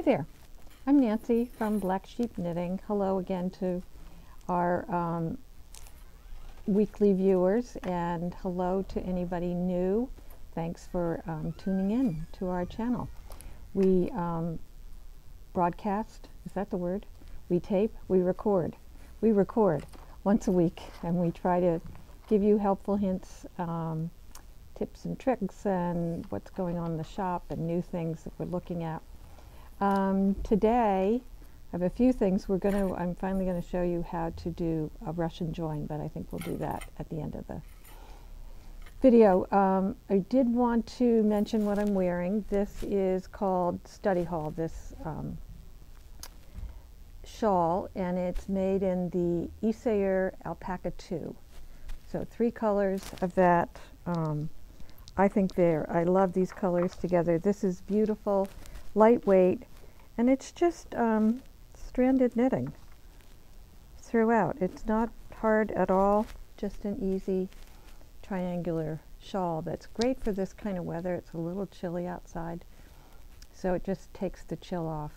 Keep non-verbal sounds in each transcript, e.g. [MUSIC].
Hi there, I'm Nancy from Black Sheep Knitting. Hello again to our um, weekly viewers and hello to anybody new. Thanks for um, tuning in to our channel. We um, broadcast, is that the word? We tape, we record. We record once a week and we try to give you helpful hints, um, tips and tricks and what's going on in the shop and new things that we're looking at. Um, today, I have a few things. We're going to, I'm finally going to show you how to do a Russian join, but I think we'll do that at the end of the video. Um, I did want to mention what I'm wearing. This is called Study Hall, this um, shawl, and it's made in the Isager Alpaca 2. So three colors of that. Um, I think they're, I love these colors together. This is beautiful, lightweight, and it's just um, stranded knitting throughout. It's not hard at all, just an easy triangular shawl that's great for this kind of weather. It's a little chilly outside, so it just takes the chill off.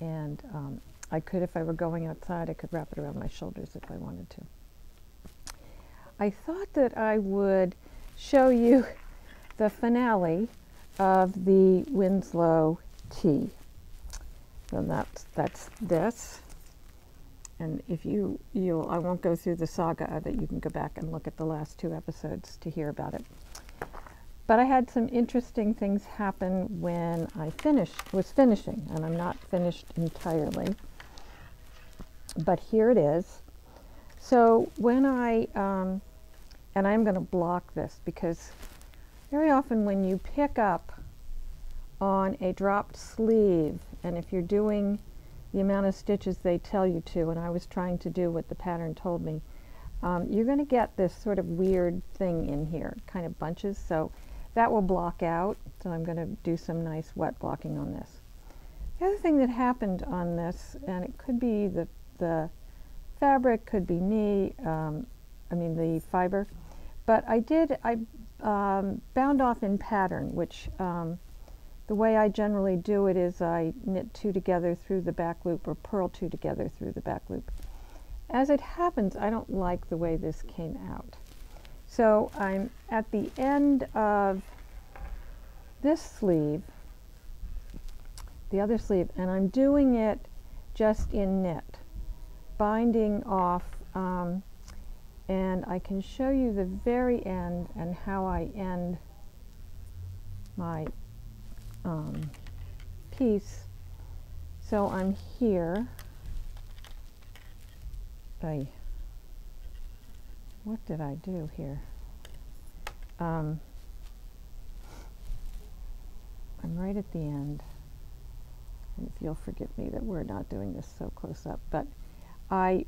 And um, I could, if I were going outside, I could wrap it around my shoulders if I wanted to. I thought that I would show you the finale of the Winslow Tee. And that's, that's this. And if you, you'll, I won't go through the saga of it. You can go back and look at the last two episodes to hear about it. But I had some interesting things happen when I finished, was finishing, and I'm not finished entirely. But here it is. So when I, um, and I'm going to block this because very often when you pick up on a dropped sleeve and if you're doing the amount of stitches they tell you to and I was trying to do what the pattern told me um, you're going to get this sort of weird thing in here kind of bunches. So that will block out. So I'm going to do some nice wet blocking on this. The other thing that happened on this and it could be the the fabric could be me um, I mean the fiber but I did I um, bound off in pattern which um, the way I generally do it is I knit two together through the back loop or purl two together through the back loop. As it happens, I don't like the way this came out. So I'm at the end of this sleeve, the other sleeve, and I'm doing it just in knit, binding off, um, and I can show you the very end and how I end my um, piece. So I'm here. I, what did I do here? Um, I'm right at the end. And if you'll forgive me that we're not doing this so close up, but I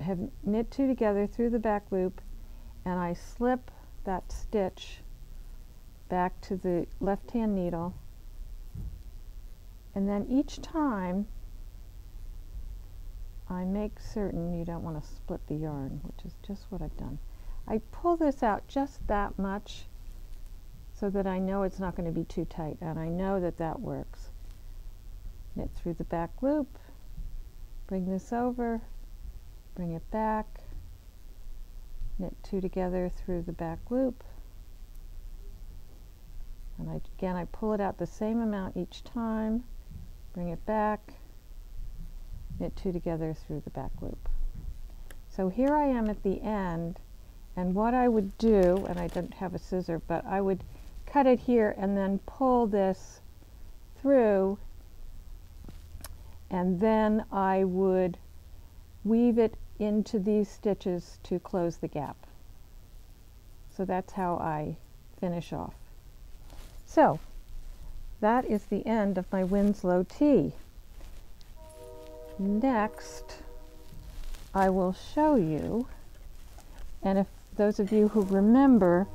have knit two together through the back loop and I slip that stitch back to the left hand needle and then each time I make certain you don't want to split the yarn, which is just what I've done. I pull this out just that much so that I know it's not going to be too tight, and I know that that works. Knit through the back loop, bring this over, bring it back, knit two together through the back loop, and I, again I pull it out the same amount each time, bring it back, knit two together through the back loop. So here I am at the end, and what I would do, and I don't have a scissor, but I would cut it here and then pull this through, and then I would weave it into these stitches to close the gap. So that's how I finish off. So that is the end of my Winslow Tee. Next, I will show you, and if those of you who remember,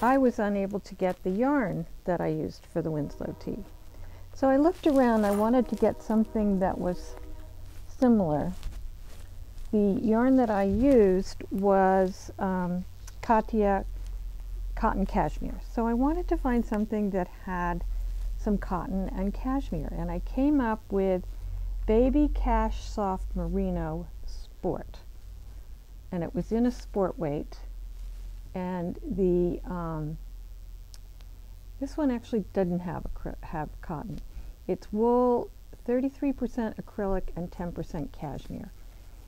I was unable to get the yarn that I used for the Winslow Tee. So I looked around, I wanted to get something that was similar. The yarn that I used was um, Katia cotton cashmere. So I wanted to find something that had some cotton and cashmere. And I came up with Baby Cash Soft Merino Sport. And it was in a sport weight. And the um, this one actually doesn't have have cotton. It's wool, 33% acrylic and 10% cashmere.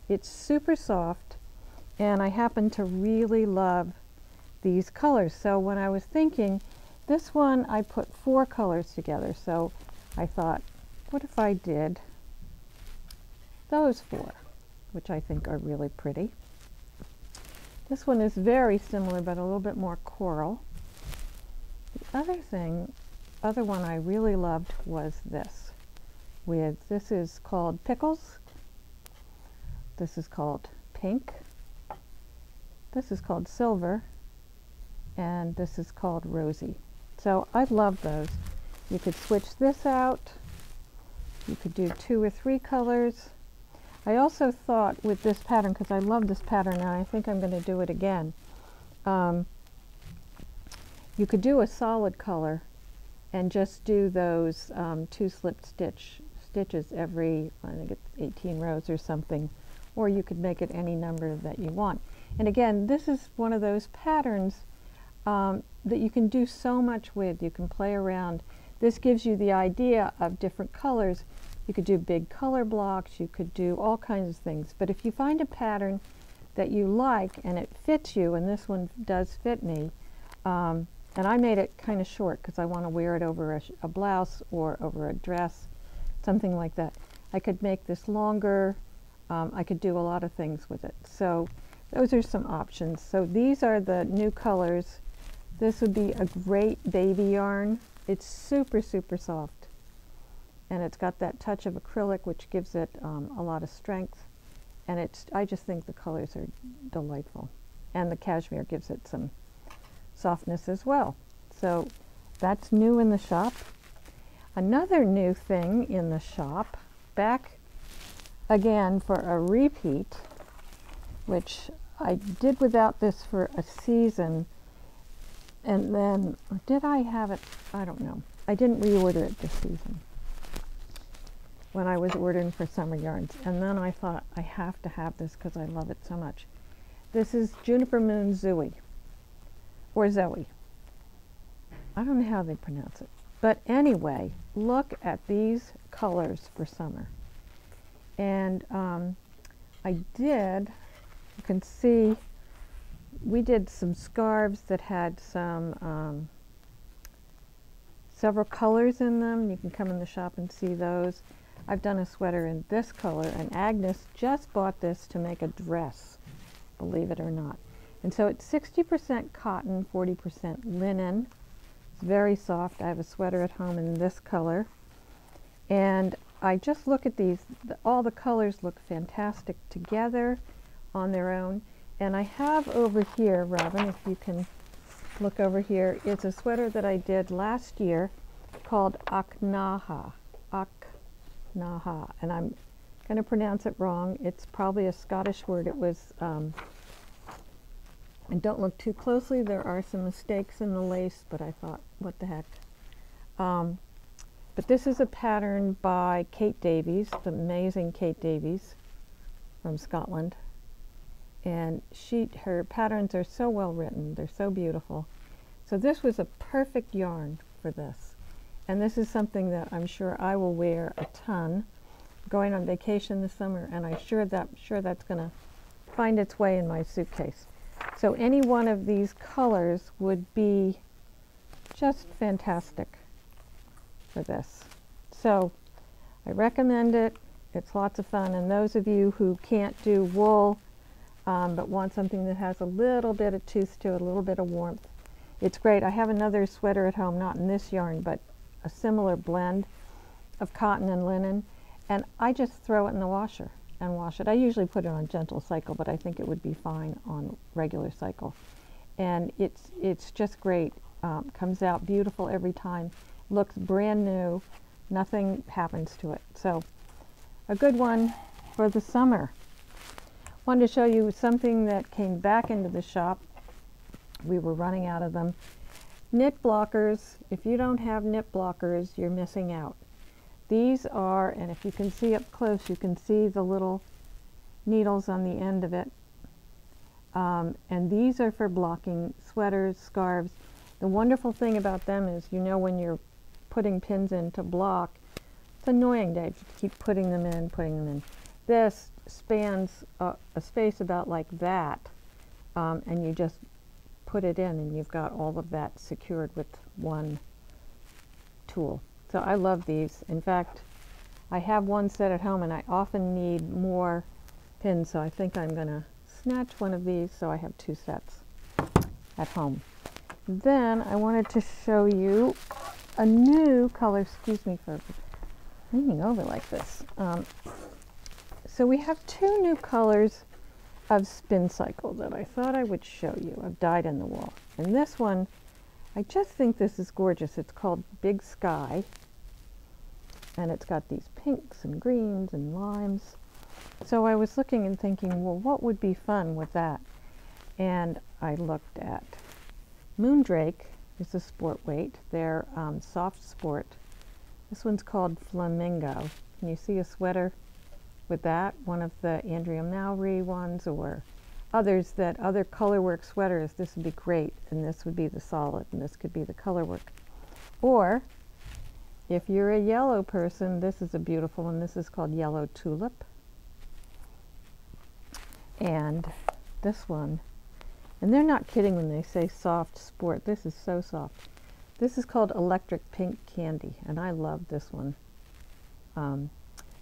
It's super soft and I happen to really love these colors. So when I was thinking, this one I put four colors together. So I thought, what if I did those four, which I think are really pretty. This one is very similar, but a little bit more coral. The other thing, other one I really loved was this. With this is called pickles. This is called pink. This is called silver, and this is called rosy. So I love those. You could switch this out. You could do two or three colors. I also thought with this pattern, because I love this pattern and I think I'm going to do it again, um, you could do a solid color and just do those um, two slip stitch stitches every, I think it's 18 rows or something, or you could make it any number that you want. And again, this is one of those patterns um, that you can do so much with. You can play around. This gives you the idea of different colors. You could do big color blocks, you could do all kinds of things. But if you find a pattern that you like and it fits you, and this one does fit me, um, and I made it kind of short because I want to wear it over a, a, blouse or over a dress, something like that. I could make this longer. Um, I could do a lot of things with it. So those are some options. So these are the new colors. This would be a great baby yarn. It's super, super soft. And it's got that touch of acrylic, which gives it um, a lot of strength. And it's, I just think the colors are delightful. And the cashmere gives it some softness as well. So that's new in the shop. Another new thing in the shop, back again for a repeat, which I did without this for a season, and then, did I have it? I don't know. I didn't reorder it this season when I was ordering for summer yarns. And then I thought, I have to have this because I love it so much. This is Juniper Moon Zooey or Zoe. I don't know how they pronounce it. But anyway, look at these colors for summer. And um, I did, you can see, we did some scarves that had some, um, several colors in them. You can come in the shop and see those. I've done a sweater in this color, and Agnes just bought this to make a dress, believe it or not. And so it's 60% cotton, 40% linen. It's very soft. I have a sweater at home in this color. And I just look at these, the, all the colors look fantastic together on their own. And I have over here, Robin, if you can look over here, it's a sweater that I did last year called Aknaha. Aknaha. And I'm going to pronounce it wrong. It's probably a Scottish word. It was um, and don't look too closely. There are some mistakes in the lace, but I thought, what the heck. Um, but this is a pattern by Kate Davies, the amazing Kate Davies from Scotland. And she, her patterns are so well written. They're so beautiful. So this was a perfect yarn for this. And this is something that I'm sure I will wear a ton going on vacation this summer. And I'm sure, that, sure that's going to find its way in my suitcase. So any one of these colors would be just fantastic for this. So I recommend it. It's lots of fun. And those of you who can't do wool um, but want something that has a little bit of tooth to it, a little bit of warmth, it's great. I have another sweater at home, not in this yarn, but a similar blend of cotton and linen. And I just throw it in the washer and wash it. I usually put it on gentle cycle, but I think it would be fine on regular cycle. And it's, it's just great. Um, comes out beautiful every time. Looks brand new. Nothing happens to it. So a good one for the summer. Wanted to show you something that came back into the shop. We were running out of them. Knit blockers, if you don't have knit blockers, you're missing out. These are, and if you can see up close, you can see the little needles on the end of it. Um, and these are for blocking sweaters, scarves. The wonderful thing about them is, you know, when you're putting pins in to block, it's annoying to keep putting them in, putting them in. This spans a, space about like that, um, and you just put it in and you've got all of that secured with one tool. So I love these. In fact, I have one set at home and I often need more pins, so I think I'm going to snatch one of these so I have two sets at home. Then I wanted to show you a new color, excuse me for leaning over like this. Um, so we have two new colors of spin cycle that I thought I would show you I've dyed in the wool. And this one, I just think this is gorgeous. It's called Big Sky. And it's got these pinks and greens and limes. So I was looking and thinking, well, what would be fun with that? And I looked at Moondrake is a sport weight. They're um, soft sport. This one's called Flamingo. Can you see a sweater with that? One of the Andrea Mowry ones or others that other colorwork sweaters, this would be great. And this would be the solid and this could be the colorwork. Or if you're a yellow person, this is a beautiful one. This is called Yellow Tulip and this one and they're not kidding when they say soft sport this is so soft this is called electric pink candy and I love this one um,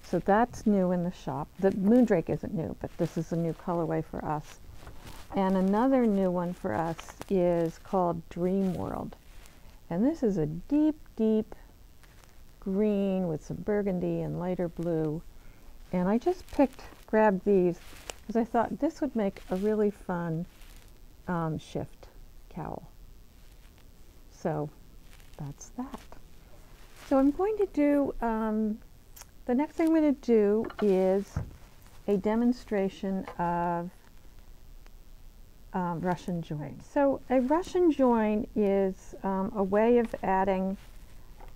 so that's new in the shop the moondrake isn't new but this is a new colorway for us and another new one for us is called dream world and this is a deep deep green with some burgundy and lighter blue and I just picked grabbed these because I thought this would make a really fun um, shift cowl. So that's that. So I'm going to do, um, the next thing I'm going to do is a demonstration of um, Russian join. So a Russian join is um, a way of adding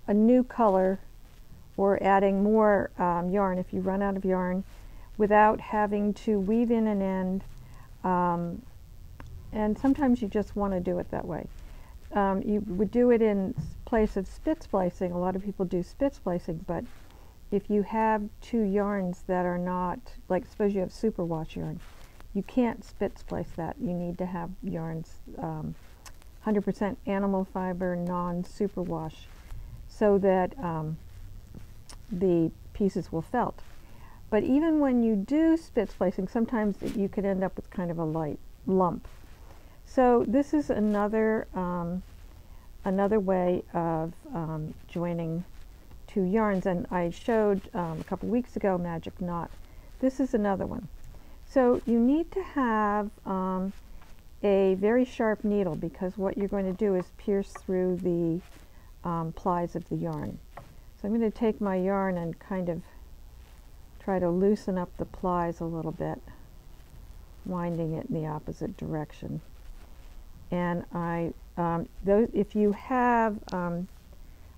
a new color or adding more um, yarn if you run out of yarn without having to weave in an end. Um, and sometimes you just want to do it that way. Um, you would do it in place of spit splicing. A lot of people do spit splicing, but if you have two yarns that are not, like suppose you have superwash yarn, you can't spit splice that. You need to have yarns 100% um, animal fiber, non-superwash, so that um, the pieces will felt. But even when you do spit splicing, sometimes you could end up with kind of a light lump. So this is another um, another way of um, joining two yarns, and I showed um, a couple weeks ago Magic Knot. This is another one. So you need to have um, a very sharp needle because what you're going to do is pierce through the um, plies of the yarn. So I'm going to take my yarn and kind of try to loosen up the plies a little bit, winding it in the opposite direction. And I, um, those, if you have, um,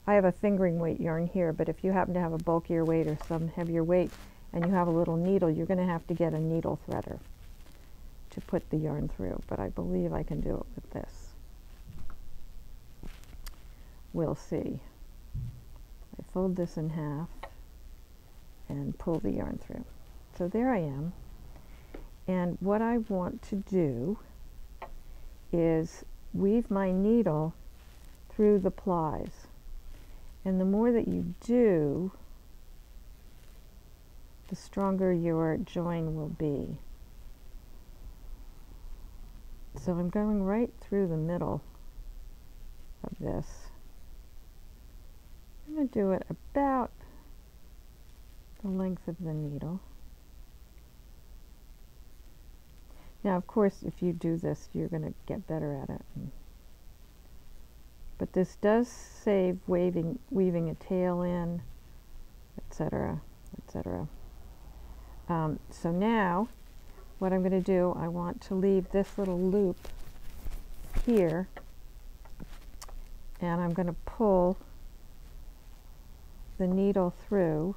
I have a fingering weight yarn here, but if you happen to have a bulkier weight or some heavier weight and you have a little needle, you're going to have to get a needle threader to put the yarn through, but I believe I can do it with this. We'll see. I fold this in half and pull the yarn through. So there I am. And what I want to do is weave my needle through the plies. And the more that you do, the stronger your join will be. So I'm going right through the middle of this. I'm going to do it about the length of the needle. Now, of course, if you do this, you're going to get better at it. But this does save waving, weaving a tail in, etc., etc. Um, so now, what I'm going to do, I want to leave this little loop here and I'm going to pull the needle through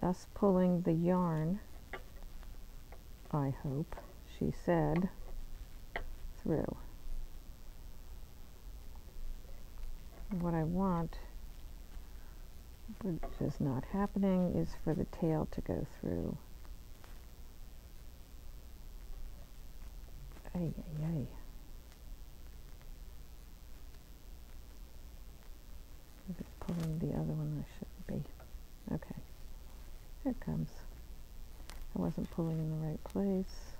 thus pulling the yarn I hope she said through what I want which is not happening is for the tail to go through ay ay ay pulling the other one I shouldn't be. Okay, here it comes. I wasn't pulling in the right place.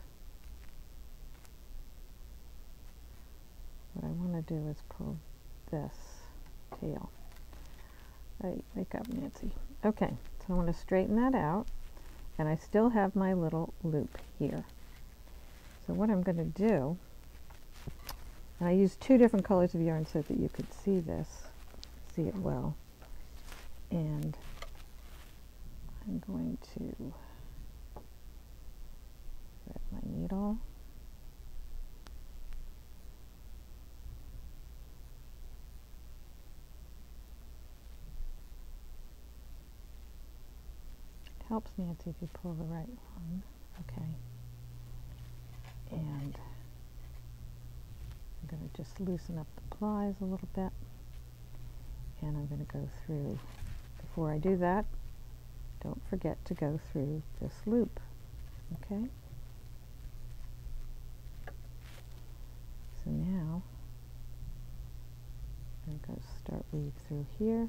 What I want to do is pull this tail. Hey, wake up Nancy. Okay, so I want to straighten that out and I still have my little loop here. So what I'm going to do, I used two different colors of yarn so that you could see this see it well. And I'm going to thread my needle. Helps Nancy if you pull the right one. Okay. And I'm going to just loosen up the plies a little bit and I'm going to go through before I do that don't forget to go through this loop okay so now I'm going to start weave through here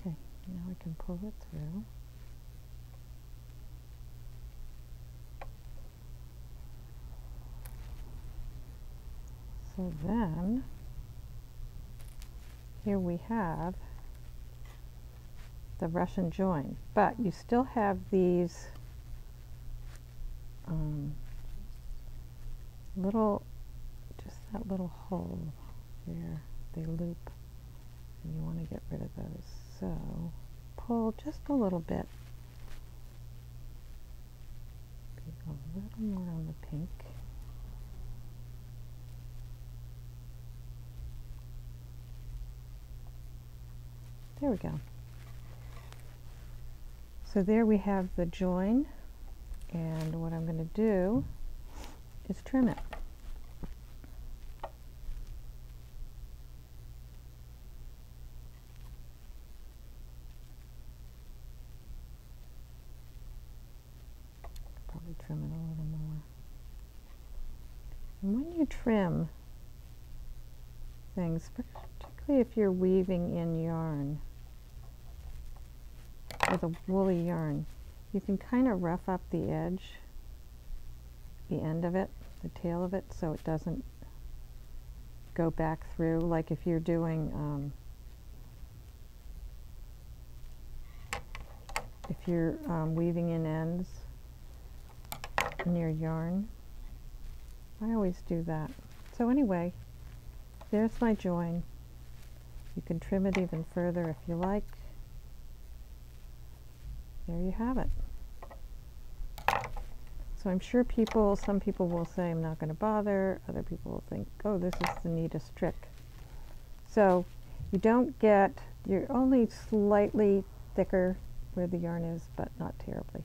Okay, now I can pull it through. So then, here we have the Russian join, but you still have these um, little, just that little hole there they loop and you want to get rid of those so pull just a little bit. A little more on the pink. There we go. So there we have the join and what I'm going to do is trim it trim it a little more. And when you trim things, particularly if you're weaving in yarn with a woolly yarn, you can kind of rough up the edge, the end of it, the tail of it, so it doesn't go back through. Like if you're doing, um, if you're um, weaving in ends, near yarn. I always do that. So anyway, there's my join. You can trim it even further if you like. There you have it. So I'm sure people, some people will say I'm not going to bother. Other people will think, oh, this is the neatest trick. So you don't get, you're only slightly thicker where the yarn is, but not terribly.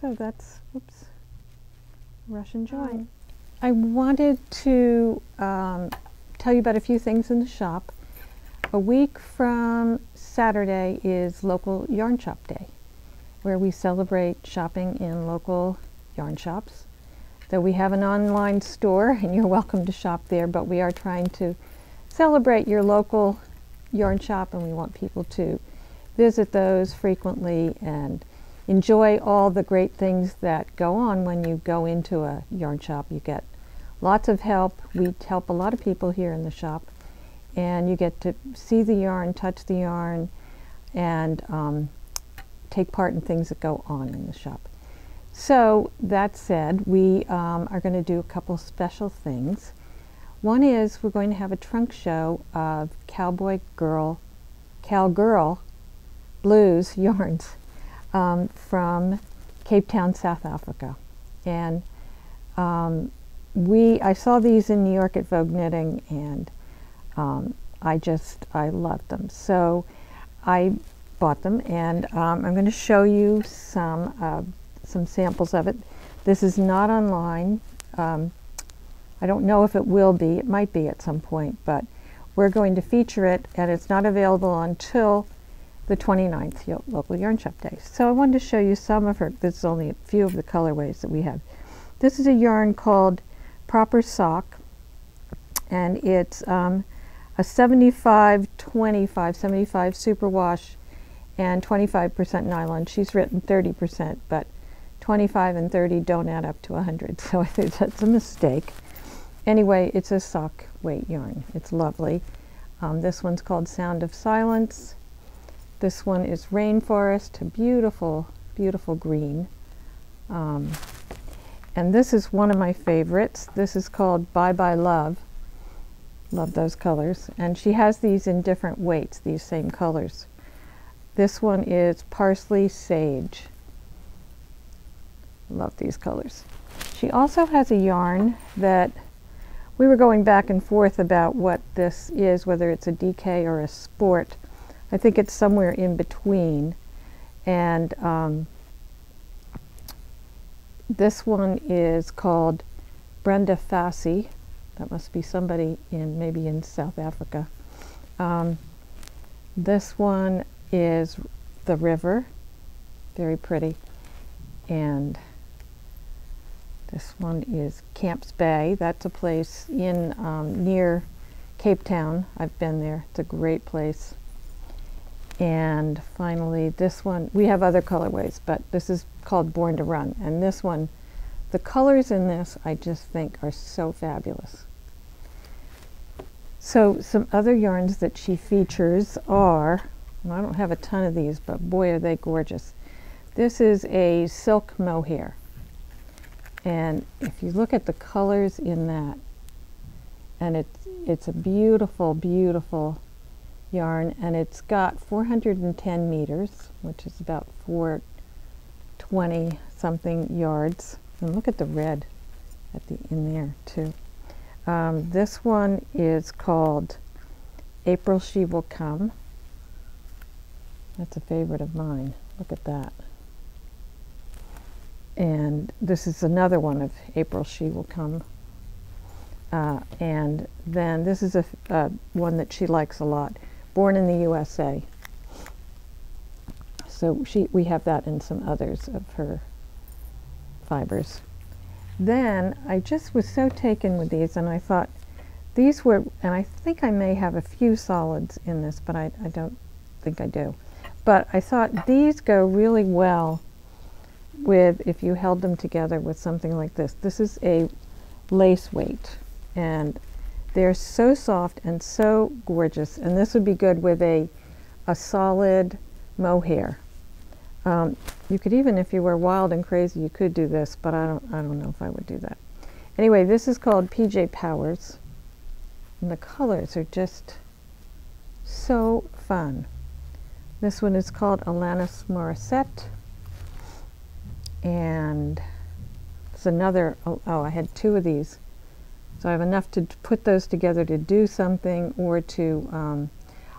So that's, oops, Russian oh. join. I wanted to um, tell you about a few things in the shop. A week from Saturday is local yarn shop day, where we celebrate shopping in local yarn shops. Though we have an online store and you're welcome to shop there, but we are trying to celebrate your local yarn shop and we want people to visit those frequently and enjoy all the great things that go on when you go into a yarn shop. You get lots of help. We help a lot of people here in the shop. and you get to see the yarn, touch the yarn, and um, take part in things that go on in the shop. So that said, we um, are going to do a couple special things. One is we're going to have a trunk show of cowboy girl, cowgirl blues [LAUGHS] yarns um, from Cape Town, South Africa. And um, we, I saw these in New York at Vogue Knitting and um, I just, I loved them. So I bought them and um, I'm going to show you some, uh, some samples of it. This is not online. Um, I don't know if it will be. It might be at some point, but we're going to feature it and it's not available until the 29th local yarn shop day. So I wanted to show you some of her, this is only a few of the colorways that we have. This is a yarn called Proper Sock and it's um, a 75 25 75 superwash and 25% nylon. She's written 30%, but 25 and 30 don't add up to 100, [LAUGHS] so I think that's a mistake. Anyway, it's a sock weight yarn. It's lovely. Um, this one's called Sound of Silence. This one is Rainforest, a beautiful, beautiful green. Um, and this is one of my favorites. This is called Bye Bye Love. Love those colors. And she has these in different weights, these same colors. This one is Parsley Sage. Love these colors. She also has a yarn that we were going back and forth about what this is, whether it's a DK or a sport. I think it's somewhere in between. And um, this one is called Brenda Fassie. That must be somebody in maybe in South Africa. Um, this one is the river, very pretty, and this one is Camps Bay. That's a place in um, near Cape Town. I've been there. It's a great place. And finally, this one, we have other colorways, but this is called Born to Run. And this one, the colors in this I just think are so fabulous. So some other yarns that she features are, I don't have a ton of these, but boy are they gorgeous. This is a silk mohair. And if you look at the colors in that, and it's, it's a beautiful, beautiful yarn, and it's got 410 meters, which is about 420 something yards. And look at the red at the in there too. Um, this one is called April She Will Come. That's a favorite of mine. Look at that. And this is another one of April She Will Come. Uh, and then this is a uh, one that she likes a lot, Born in the USA. So she, we have that in some others of her fibers. Then I just was so taken with these and I thought these were, and I think I may have a few solids in this, but I, I don't think I do. But I thought these go really well with if you held them together with something like this. This is a lace weight and they're so soft and so gorgeous and this would be good with a, a solid mohair. Um, you could even, if you were wild and crazy, you could do this, but I don't, I don't know if I would do that. Anyway, this is called PJ Powers, and the colors are just so fun. This one is called Alanis Morissette, and it's another, oh, oh, I had two of these. So I have enough to put those together to do something or to, um,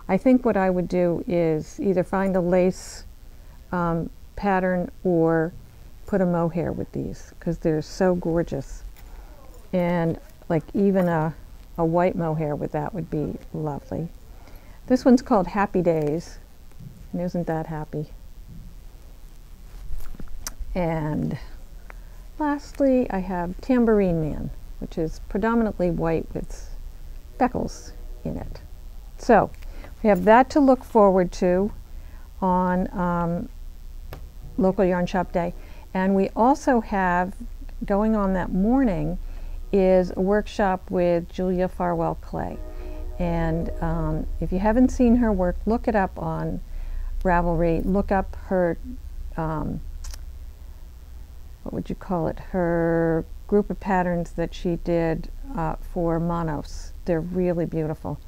I think what I would do is either find a lace um, pattern or put a mohair with these because they're so gorgeous. And like even a, a white mohair with that would be lovely. This one's called Happy Days. And isn't that happy? And lastly, I have Tambourine Man, which is predominantly white with speckles in it. So we have that to look forward to on um, local yarn shop day. And we also have going on that morning is a workshop with Julia Farwell Clay. And um, if you haven't seen her work, look it up on Ravelry. Look up her, um, what would you call it? Her group of patterns that she did uh, for Monos. They're really beautiful.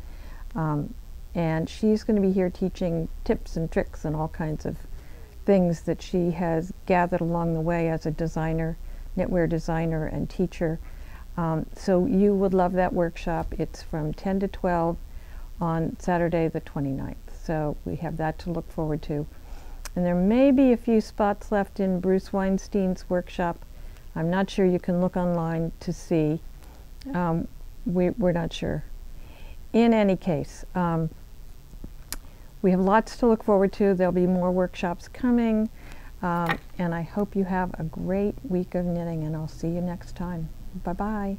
Um, and she's going to be here teaching tips and tricks and all kinds of things that she has gathered along the way as a designer, knitwear designer and teacher. Um, so you would love that workshop. It's from 10 to 12 on Saturday the 29th. So we have that to look forward to. And there may be a few spots left in Bruce Weinstein's workshop. I'm not sure you can look online to see. Um, we, are not sure. In any case, um, we have lots to look forward to. There'll be more workshops coming. Um, and I hope you have a great week of knitting and I'll see you next time. Bye-bye.